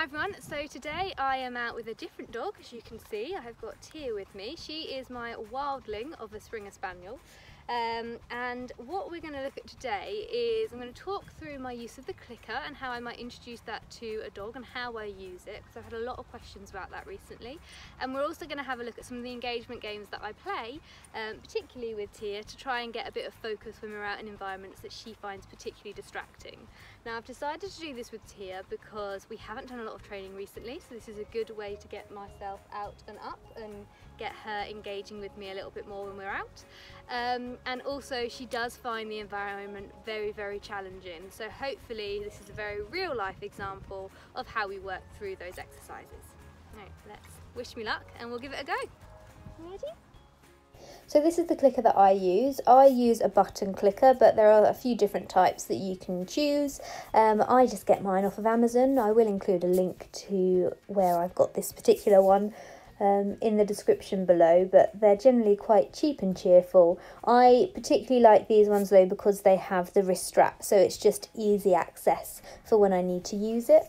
Hi everyone, so today I am out with a different dog as you can see. I have got Tia with me. She is my wildling of a Springer Spaniel um, and what we're going to look at today is I'm going to talk through my use of the clicker and how I might introduce that to a dog and how I use it because I've had a lot of questions about that recently. And we're also going to have a look at some of the engagement games that I play, um, particularly with Tia, to try and get a bit of focus when we're out in environments that she finds particularly distracting. Now I've decided to do this with Tia because we haven't done a lot of training recently, so this is a good way to get myself out and up and get her engaging with me a little bit more when we're out. Um, and also she does find the environment very, very challenging. So hopefully this is a very real life example of how we work through those exercises. Right, let's wish me luck and we'll give it a go. Ready? So this is the clicker that I use. I use a button clicker, but there are a few different types that you can choose. Um, I just get mine off of Amazon. I will include a link to where I've got this particular one um, in the description below, but they're generally quite cheap and cheerful. I particularly like these ones though because they have the wrist strap, so it's just easy access for when I need to use it.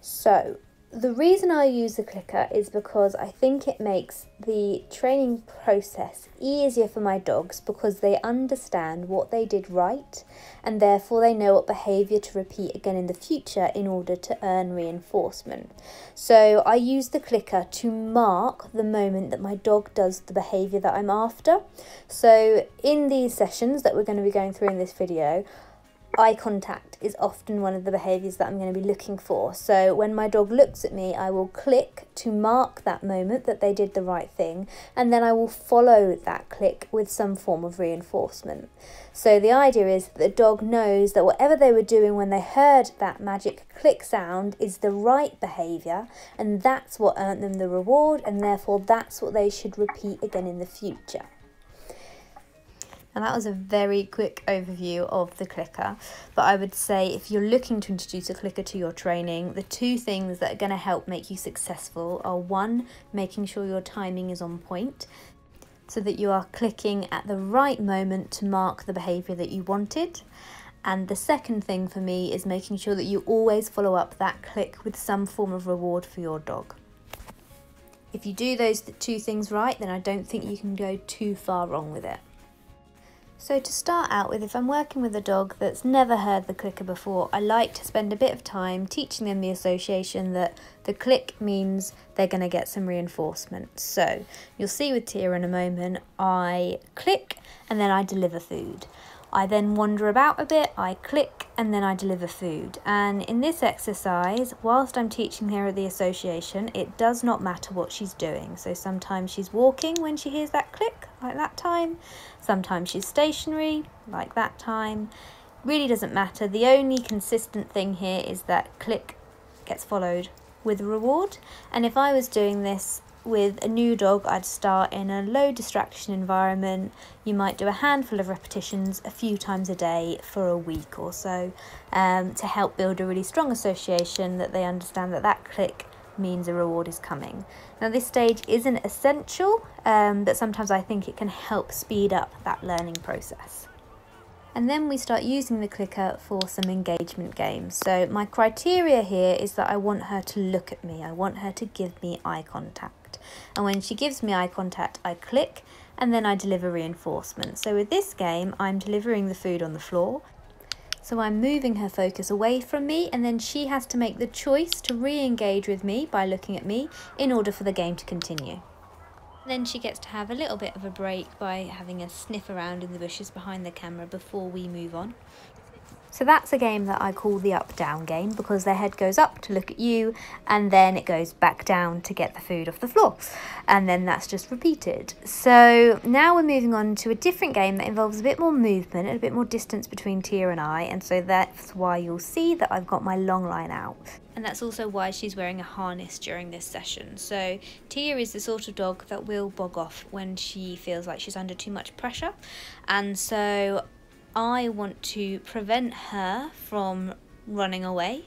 So the reason I use the clicker is because I think it makes the training process easier for my dogs because they understand what they did right and therefore they know what behaviour to repeat again in the future in order to earn reinforcement. So I use the clicker to mark the moment that my dog does the behaviour that I'm after. So in these sessions that we're going to be going through in this video, eye contact is often one of the behaviours that I'm going to be looking for. So when my dog looks at me, I will click to mark that moment that they did the right thing, and then I will follow that click with some form of reinforcement. So the idea is that the dog knows that whatever they were doing when they heard that magic click sound is the right behaviour, and that's what earned them the reward, and therefore that's what they should repeat again in the future. And that was a very quick overview of the clicker. But I would say if you're looking to introduce a clicker to your training, the two things that are going to help make you successful are one, making sure your timing is on point so that you are clicking at the right moment to mark the behaviour that you wanted. And the second thing for me is making sure that you always follow up that click with some form of reward for your dog. If you do those two things right, then I don't think you can go too far wrong with it. So to start out with, if I'm working with a dog that's never heard the clicker before, I like to spend a bit of time teaching them the association that the click means they're going to get some reinforcement. So you'll see with Tia in a moment, I click and then I deliver food. I then wander about a bit, I click, and then I deliver food. And in this exercise, whilst I'm teaching her at the association, it does not matter what she's doing. So sometimes she's walking when she hears that click, like that time. Sometimes she's stationary, like that time. Really doesn't matter. The only consistent thing here is that click gets followed with a reward. And if I was doing this with a new dog, I'd start in a low distraction environment. You might do a handful of repetitions a few times a day for a week or so um, to help build a really strong association that they understand that that click means a reward is coming. Now this stage isn't essential, um, but sometimes I think it can help speed up that learning process. And then we start using the clicker for some engagement games. So my criteria here is that I want her to look at me. I want her to give me eye contact. And when she gives me eye contact, I click and then I deliver reinforcement. So with this game, I'm delivering the food on the floor. So I'm moving her focus away from me and then she has to make the choice to re-engage with me by looking at me in order for the game to continue. Then she gets to have a little bit of a break by having a sniff around in the bushes behind the camera before we move on. So that's a game that I call the up-down game because their head goes up to look at you and then it goes back down to get the food off the floor. And then that's just repeated. So now we're moving on to a different game that involves a bit more movement and a bit more distance between Tia and I. And so that's why you'll see that I've got my long line out. And that's also why she's wearing a harness during this session. So Tia is the sort of dog that will bog off when she feels like she's under too much pressure. And so I want to prevent her from running away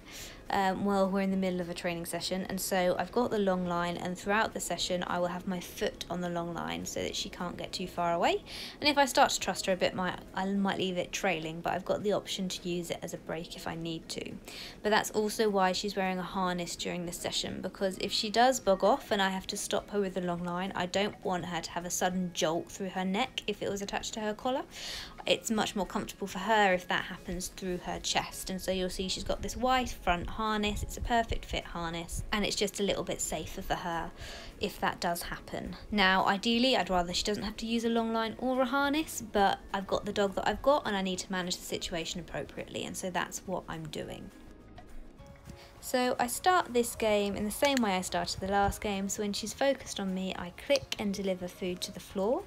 um, while we're in the middle of a training session. And so I've got the long line, and throughout the session, I will have my foot on the long line so that she can't get too far away. And if I start to trust her a bit, my, I might leave it trailing, but I've got the option to use it as a brake if I need to. But that's also why she's wearing a harness during the session, because if she does bog off and I have to stop her with the long line, I don't want her to have a sudden jolt through her neck if it was attached to her collar it's much more comfortable for her if that happens through her chest. And so you'll see she's got this white front harness. It's a perfect fit harness. And it's just a little bit safer for her if that does happen. Now ideally I'd rather she doesn't have to use a long line or a harness but I've got the dog that I've got and I need to manage the situation appropriately. And so that's what I'm doing so I start this game in the same way I started the last game. So when she's focused on me I click and deliver food to the floor.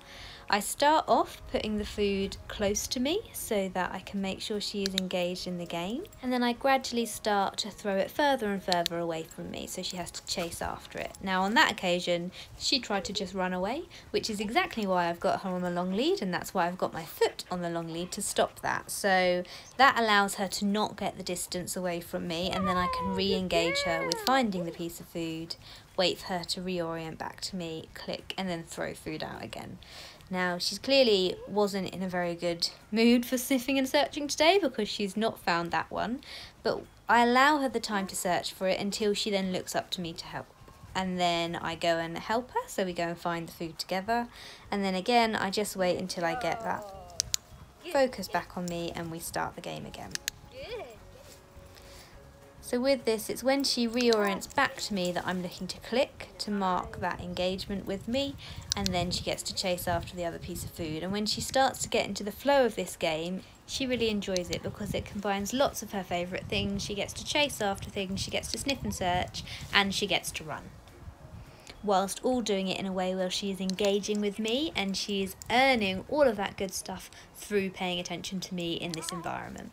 I start off putting the food close to me so that I can make sure she is engaged in the game. And then I gradually start to throw it further and further away from me so she has to chase after it. Now on that occasion she tried to just run away which is exactly why I've got her on the long lead. And that's why I've got my foot on the long lead to stop that. So that allows her to not get the distance away from me. And then I can re-engage her with finding the piece of food wait for her to reorient back to me, click, and then throw food out again. Now, she clearly wasn't in a very good mood for sniffing and searching today because she's not found that one, but I allow her the time to search for it until she then looks up to me to help. And then I go and help her, so we go and find the food together. And then again, I just wait until I get that focus back on me and we start the game again. So with this, it's when she reorients back to me that I'm looking to click to mark that engagement with me, and then she gets to chase after the other piece of food. And when she starts to get into the flow of this game, she really enjoys it because it combines lots of her favourite things. She gets to chase after things, she gets to sniff and search, and she gets to run. Whilst all doing it in a way where she is engaging with me and she is earning all of that good stuff through paying attention to me in this environment.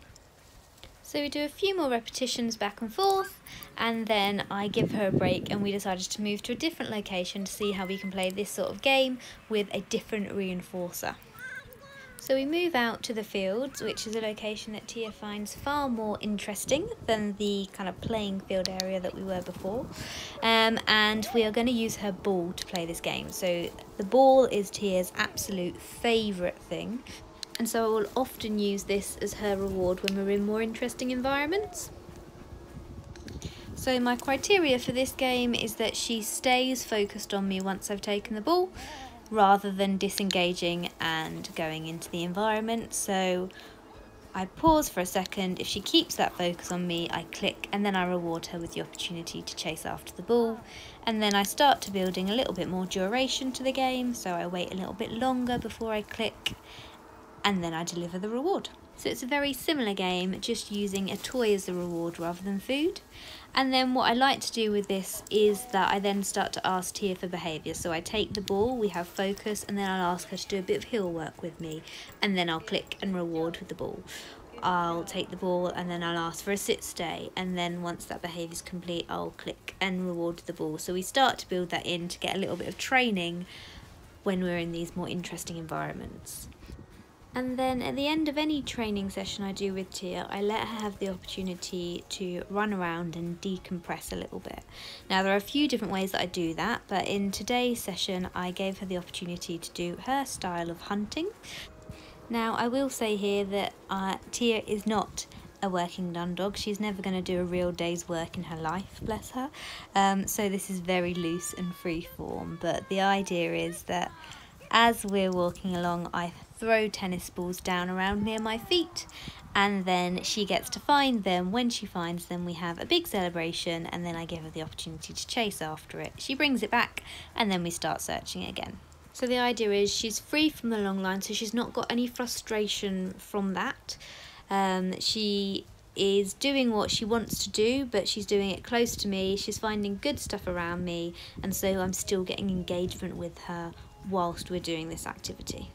So we do a few more repetitions back and forth and then I give her a break and we decided to move to a different location to see how we can play this sort of game with a different reinforcer. So we move out to the fields, which is a location that Tia finds far more interesting than the kind of playing field area that we were before. Um, and we are going to use her ball to play this game. So the ball is Tia's absolute favourite thing and so I will often use this as her reward when we're in more interesting environments. So my criteria for this game is that she stays focused on me once I've taken the ball rather than disengaging and going into the environment. So I pause for a second. If she keeps that focus on me, I click and then I reward her with the opportunity to chase after the ball. And then I start to building a little bit more duration to the game. So I wait a little bit longer before I click and then I deliver the reward. So it's a very similar game, just using a toy as the reward rather than food. And then what I like to do with this is that I then start to ask Tia for behaviour. So I take the ball, we have focus, and then I'll ask her to do a bit of heel work with me, and then I'll click and reward with the ball. I'll take the ball and then I'll ask for a sit stay and then once that behaviour is complete I'll click and reward the ball. So we start to build that in to get a little bit of training when we're in these more interesting environments. And then at the end of any training session I do with Tia, I let her have the opportunity to run around and decompress a little bit. Now there are a few different ways that I do that, but in today's session I gave her the opportunity to do her style of hunting. Now I will say here that uh, Tia is not a working gundog. She's never going to do a real day's work in her life, bless her. Um, so this is very loose and free form, but the idea is that as we're walking along, I throw tennis balls down around near my feet and then she gets to find them. When she finds them, we have a big celebration, and then I give her the opportunity to chase after it. She brings it back, and then we start searching again. So the idea is she's free from the long line, so she's not got any frustration from that. Um, she is doing what she wants to do, but she's doing it close to me. She's finding good stuff around me, and so I'm still getting engagement with her whilst we're doing this activity.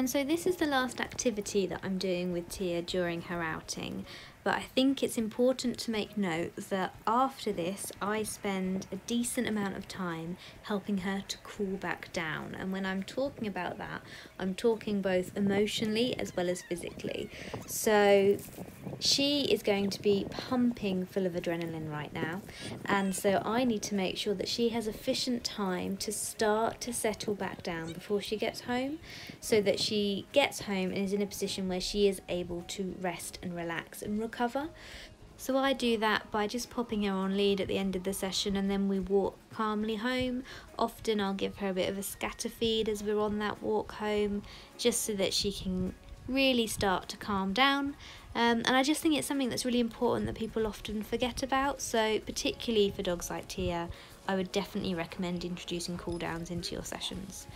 And so this is the last activity that I'm doing with Tia during her outing. But I think it's important to make note that after this, I spend a decent amount of time helping her to cool back down. And when I'm talking about that, I'm talking both emotionally as well as physically. So she is going to be pumping full of adrenaline right now, and so I need to make sure that she has efficient time to start to settle back down before she gets home so that she gets home and is in a position where she is able to rest and relax and recover. So I do that by just popping her on lead at the end of the session and then we walk calmly home. Often I'll give her a bit of a scatter feed as we're on that walk home just so that she can really start to calm down. Um, and I just think it's something that's really important that people often forget about. So particularly for dogs like Tia, I would definitely recommend introducing cool downs into your sessions.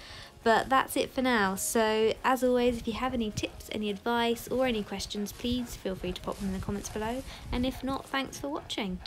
But that's it for now. So as always, if you have any tips, any advice or any questions, please feel free to pop them in the comments below. And if not, thanks for watching.